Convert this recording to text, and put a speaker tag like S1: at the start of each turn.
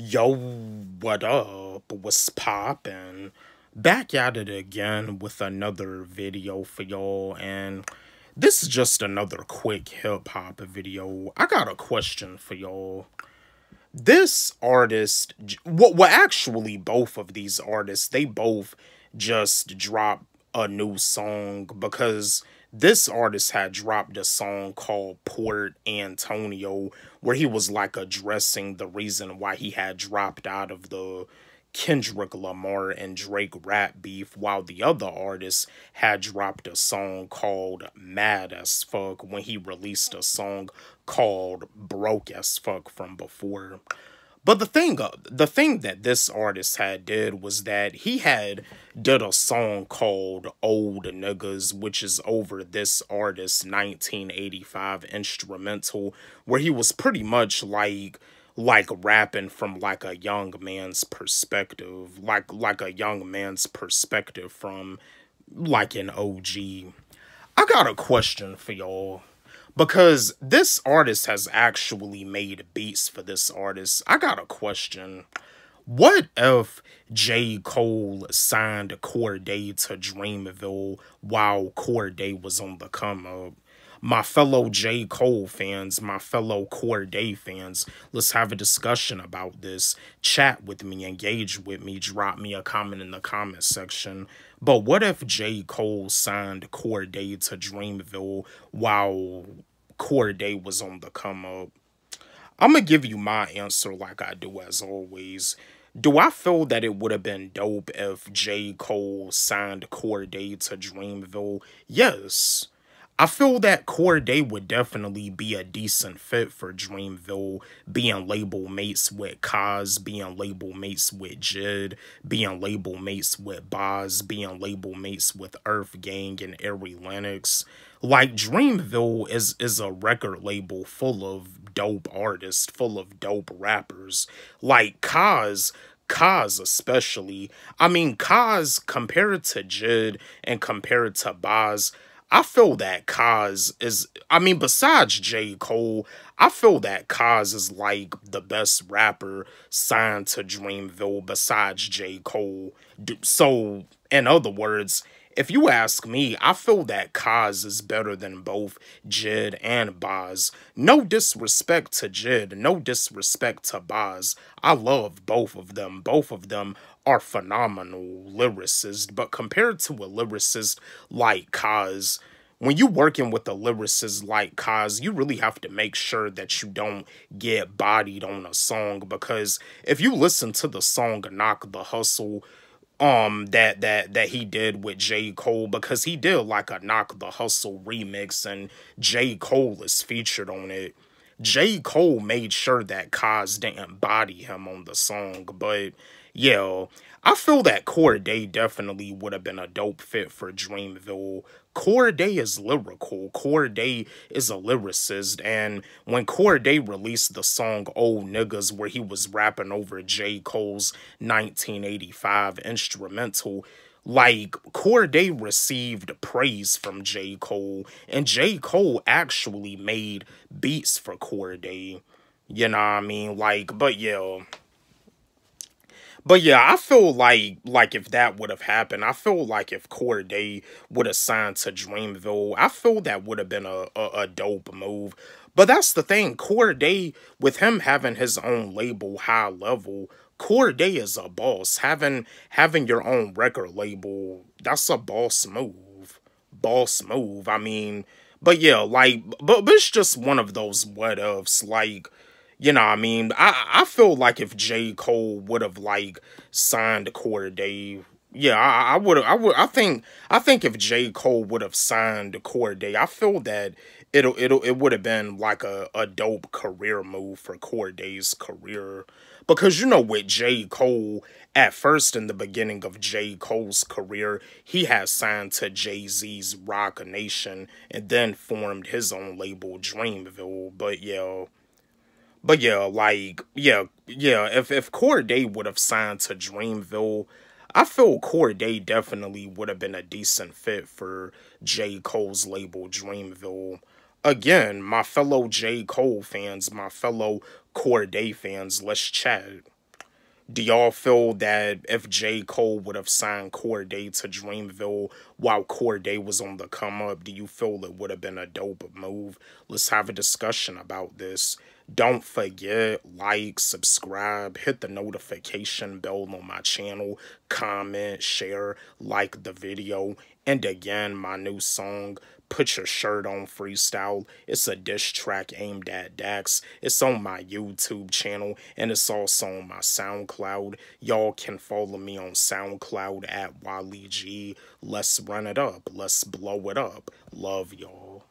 S1: Yo, what up? What's poppin'? Back at it again with another video for y'all, and this is just another quick hip hop video. I got a question for y'all. This artist, well, well, actually, both of these artists, they both just dropped a new song because this artist had dropped a song called Port Antonio where he was like addressing the reason why he had dropped out of the Kendrick Lamar and Drake rap beef, while the other artist had dropped a song called Mad as Fuck when he released a song called Broke as Fuck from before. But the thing, uh, the thing that this artist had did was that he had did a song called "Old Niggas," which is over this artist's 1985 instrumental, where he was pretty much like like rapping from like a young man's perspective, like like a young man's perspective from like an OG. I got a question for y'all because this artist has actually made beats for this artist. I got a question. What if J. Cole signed Cordae to Dreamville while Cordae was on the come up? My fellow J. Cole fans, my fellow Cordae fans, let's have a discussion about this. Chat with me, engage with me, drop me a comment in the comment section. But what if J. Cole signed Cordae to Dreamville while Cordae was on the come up. I'm going to give you my answer like I do as always. Do I feel that it would have been dope if J. Cole signed Cordae to Dreamville? Yes. I feel that Cordae would definitely be a decent fit for Dreamville, being label mates with Cozz, being label mates with Jid, being label mates with Bas, being label mates with Earth Gang and Ari Lennox. Like Dreamville is is a record label full of dope artists, full of dope rappers. Like Cozz, Cozz especially. I mean, Cozz compared to Jid and compared to Bas, I feel that Cozz is, I mean, besides J. Cole, I feel that Cozz is like the best rapper signed to Dreamville besides J. Cole. So, in other words, if you ask me, I feel that Cozz is better than both Jid and Bas. No disrespect to Jid, no disrespect to Bas. I love both of them. Both of them are phenomenal lyricists, but compared to a lyricist like Cozz, when you're working with a lyricist like Cozz, you really have to make sure that you don't get bodied on a song because if you listen to the song Knock the Hustle, um that that that he did with J. Cole because he did like a Knock the Hustle remix and J. Cole is featured on it. J. Cole made sure that Cozz didn't body him on the song, but yeah, I feel that Cordae definitely would have been a dope fit for Dreamville. Cordae is lyrical. Cordae is a lyricist. And when Cordae released the song Old Niggas, where he was rapping over J. Cole's 1985 instrumental, like Cordae received praise from J. Cole, and J. Cole actually made beats for Cordae. You know what I mean? Like, but yeah. But yeah, I feel like like if that would have happened, I feel like if Cordae would have signed to Dreamville, I feel that would have been a, a, a dope move. But that's the thing, Cordae, with him having his own label, Hi-Level, Cordae is a boss. Having having your own record label, that's a boss move. Boss move. I mean, but yeah, like, but, but it's just one of those what ifs. Like, you know, what I mean, I I feel like if J. Cole would have like signed Cordae, yeah, I, I would I would I think I think if J. Cole would have signed Cordae, I feel that it'll it'll it would have been like a a dope career move for Cordae's career. Because you know with J. Cole at first in the beginning of J. Cole's career, he had signed to Jay Z's Roc Nation and then formed his own label Dreamville, but yeah but yeah, like yeah, yeah. If if Cordae would have signed to Dreamville, I feel Cordae definitely would have been a decent fit for J Cole's label Dreamville. Again, my fellow J Cole fans, my fellow Cordae fans, let's chat. Do y'all feel that if J. Cole would have signed Cordae to Dreamville while Cordae was on the come up, do you feel it would have been a dope move? Let's have a discussion about this. Don't forget, like, subscribe, hit the notification bell on my channel, comment, share, like the video. And again, my new song, Put Your Shirt On Freestyle. It's a diss track aimed at Dax. It's on my YouTube channel and it's also on my SoundCloud. Y'all can follow me on SoundCloud at Walle G. Let's run it up. Let's blow it up. Love y'all.